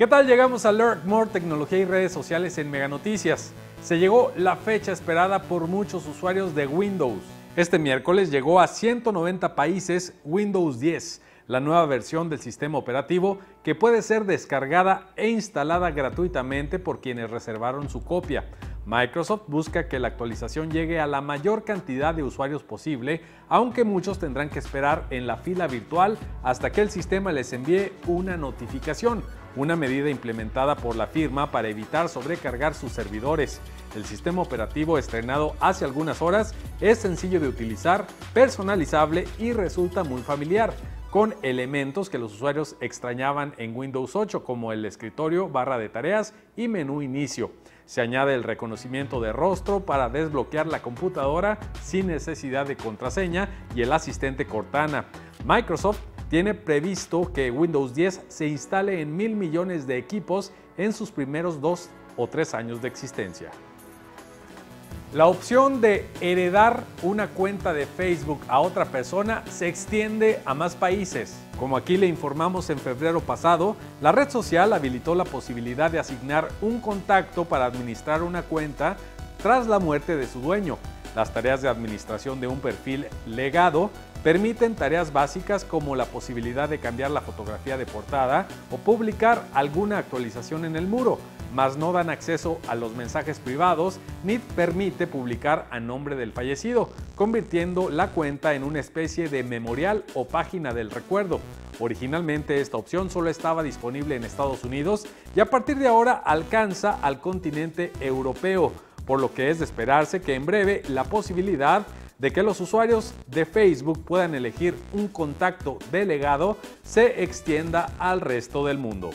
¿Qué tal? Llegamos a Learn More Tecnología y redes sociales en Mega Noticias. Se llegó la fecha esperada por muchos usuarios de Windows. Este miércoles llegó a 190 países Windows 10, la nueva versión del sistema operativo que puede ser descargada e instalada gratuitamente por quienes reservaron su copia. Microsoft busca que la actualización llegue a la mayor cantidad de usuarios posible, aunque muchos tendrán que esperar en la fila virtual hasta que el sistema les envíe una notificación una medida implementada por la firma para evitar sobrecargar sus servidores. El sistema operativo estrenado hace algunas horas es sencillo de utilizar, personalizable y resulta muy familiar con elementos que los usuarios extrañaban en Windows 8 como el escritorio, barra de tareas y menú inicio. Se añade el reconocimiento de rostro para desbloquear la computadora sin necesidad de contraseña y el asistente Cortana. Microsoft tiene previsto que Windows 10 se instale en mil millones de equipos en sus primeros dos o tres años de existencia. La opción de heredar una cuenta de Facebook a otra persona se extiende a más países. Como aquí le informamos en febrero pasado, la red social habilitó la posibilidad de asignar un contacto para administrar una cuenta tras la muerte de su dueño. Las tareas de administración de un perfil legado permiten tareas básicas como la posibilidad de cambiar la fotografía de portada o publicar alguna actualización en el muro, mas no dan acceso a los mensajes privados ni permite publicar a nombre del fallecido, convirtiendo la cuenta en una especie de memorial o página del recuerdo. Originalmente esta opción solo estaba disponible en Estados Unidos y a partir de ahora alcanza al continente europeo por lo que es de esperarse que en breve la posibilidad de que los usuarios de Facebook puedan elegir un contacto delegado se extienda al resto del mundo.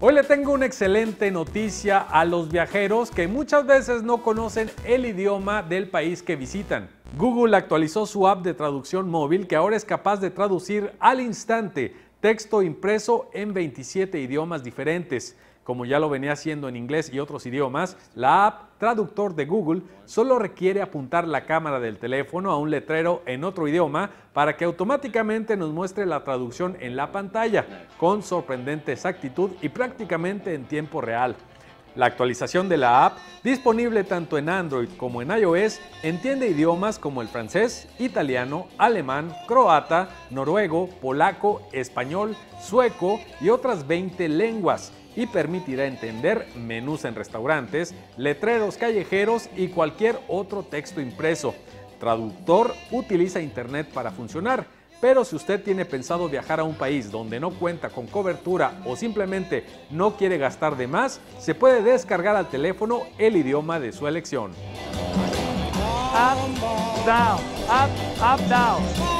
Hoy le tengo una excelente noticia a los viajeros que muchas veces no conocen el idioma del país que visitan. Google actualizó su app de traducción móvil que ahora es capaz de traducir al instante texto impreso en 27 idiomas diferentes como ya lo venía haciendo en inglés y otros idiomas, la app Traductor de Google solo requiere apuntar la cámara del teléfono a un letrero en otro idioma para que automáticamente nos muestre la traducción en la pantalla, con sorprendente exactitud y prácticamente en tiempo real. La actualización de la app, disponible tanto en Android como en iOS, entiende idiomas como el francés, italiano, alemán, croata, noruego, polaco, español, sueco y otras 20 lenguas y permitirá entender menús en restaurantes, letreros callejeros y cualquier otro texto impreso. Traductor utiliza Internet para funcionar, pero si usted tiene pensado viajar a un país donde no cuenta con cobertura o simplemente no quiere gastar de más, se puede descargar al teléfono el idioma de su elección. Up, down, up, up, down.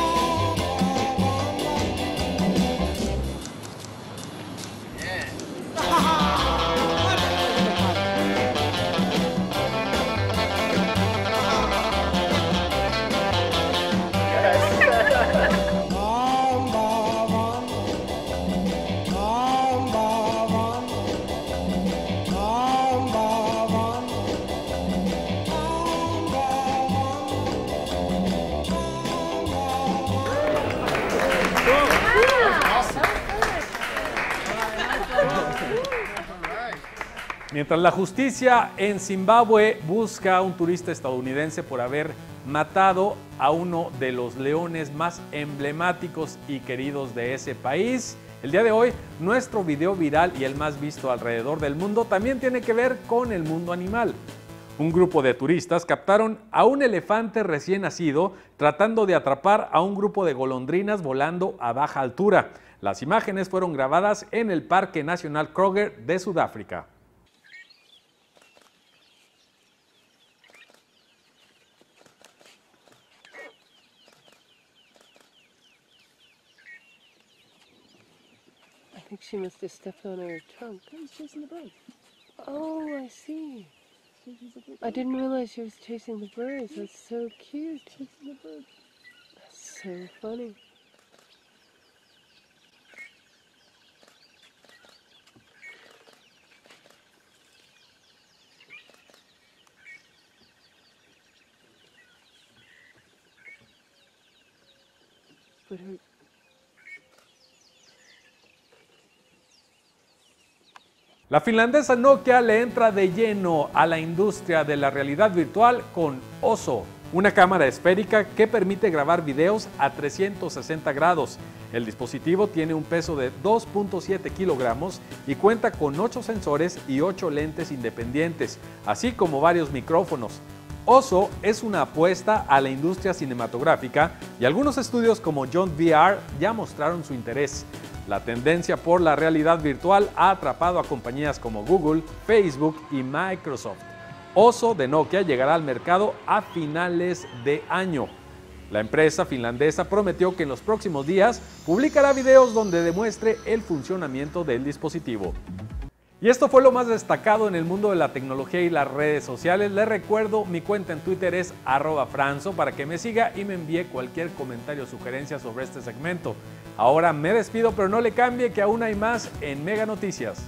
Mientras la justicia en Zimbabue busca a un turista estadounidense por haber matado a uno de los leones más emblemáticos y queridos de ese país, el día de hoy nuestro video viral y el más visto alrededor del mundo también tiene que ver con el mundo animal. Un grupo de turistas captaron a un elefante recién nacido tratando de atrapar a un grupo de golondrinas volando a baja altura. Las imágenes fueron grabadas en el Parque Nacional Kroger de Sudáfrica. Think she must have stepped on her trunk. I was chasing the bird. Oh, I see. I didn't realize she was chasing the birds. That's so cute. Chasing the birds. That's so funny. But her La finlandesa Nokia le entra de lleno a la industria de la realidad virtual con Oso, una cámara esférica que permite grabar videos a 360 grados. El dispositivo tiene un peso de 2.7 kilogramos y cuenta con 8 sensores y 8 lentes independientes, así como varios micrófonos. Oso es una apuesta a la industria cinematográfica y algunos estudios como John VR ya mostraron su interés. La tendencia por la realidad virtual ha atrapado a compañías como Google, Facebook y Microsoft. Oso de Nokia llegará al mercado a finales de año. La empresa finlandesa prometió que en los próximos días publicará videos donde demuestre el funcionamiento del dispositivo. Y esto fue lo más destacado en el mundo de la tecnología y las redes sociales. Les recuerdo, mi cuenta en Twitter es arroba franzo para que me siga y me envíe cualquier comentario o sugerencia sobre este segmento. Ahora me despido, pero no le cambie que aún hay más en Mega Noticias.